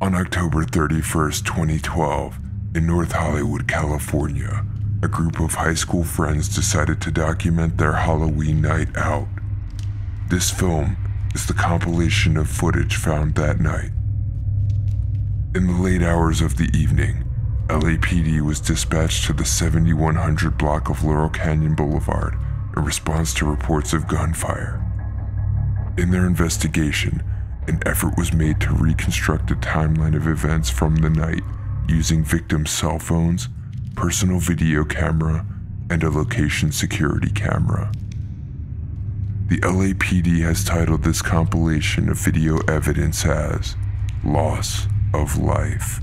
On October 31st, 2012, in North Hollywood, California, a group of high school friends decided to document their Halloween night out. This film is the compilation of footage found that night. In the late hours of the evening, LAPD was dispatched to the 7100 block of Laurel Canyon Boulevard in response to reports of gunfire. In their investigation, an effort was made to reconstruct a timeline of events from the night using victims' cell phones, personal video camera, and a location security camera. The LAPD has titled this compilation of video evidence as Loss of Life.